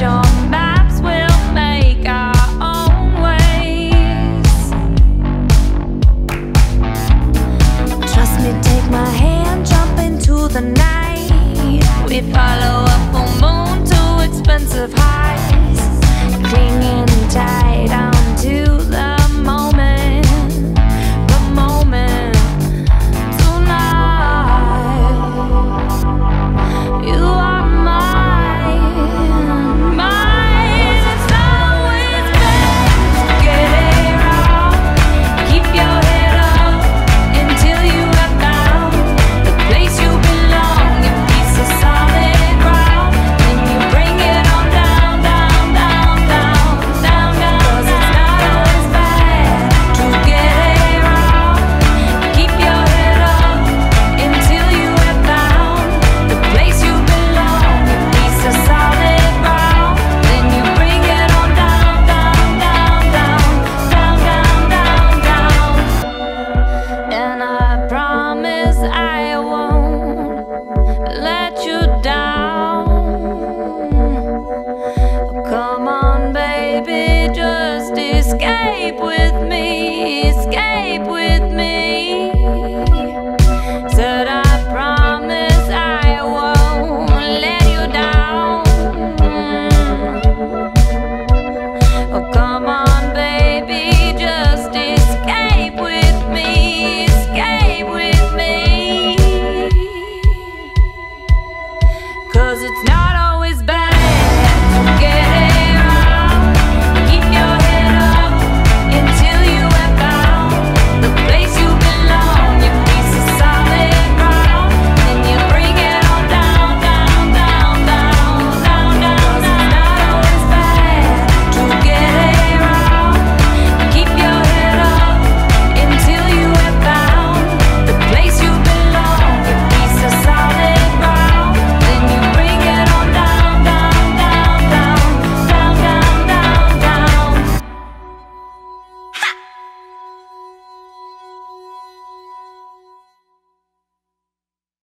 your maps, we'll make our own ways. Trust me, take my hand, jump into the night. We follow a full moon to expensive highs, clinging tight Cause it's not